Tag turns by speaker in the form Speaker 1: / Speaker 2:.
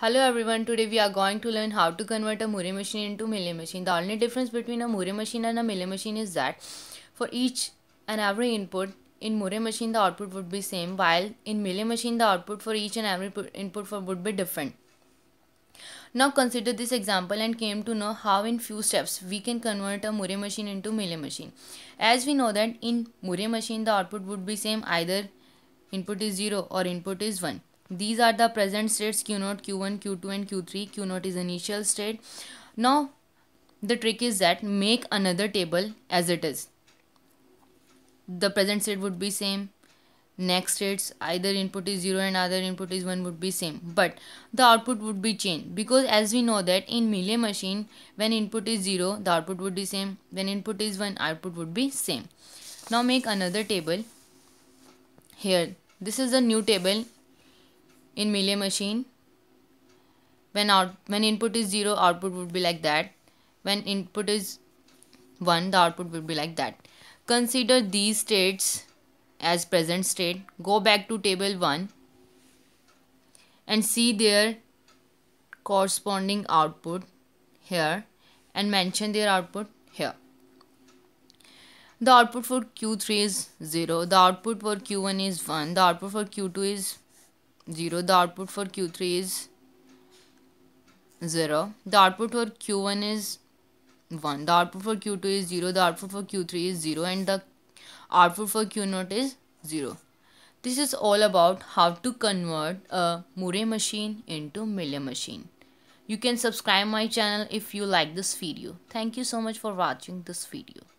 Speaker 1: Hello everyone, today we are going to learn how to convert a Moore machine into Mealy machine. The only difference between a Moore machine and a Mealy machine is that for each and every input in Moore machine the output would be same while in Mealy machine the output for each and every input for would be different. Now consider this example and came to know how in few steps we can convert a Moore machine into Mealy machine. As we know that in Moore machine the output would be same either input is 0 or input is 1 these are the present states q0 q1 q2 and q3 q0 is initial state. Now the trick is that make another table as it is. The present state would be same. Next states either input is 0 and other input is 1 would be same. But the output would be changed because as we know that in Mealy machine when input is 0 the output would be same. When input is 1 output would be same. Now make another table here. This is a new table in Mealy machine when out when input is 0 output would be like that. When input is 1 the output would be like that. Consider these states as present state. Go back to table 1 and see their corresponding output here and mention their output here. The output for q3 is 0 the output for q1 is 1 the output for q2 is 0 the output for q3 is 0 the output for q1 is 1 the output for q2 is 0 the output for q3 is 0 and the output for q0 is 0 this is all about how to convert a Moore machine into Mealy machine. You can subscribe my channel if you like this video. Thank you so much for watching this video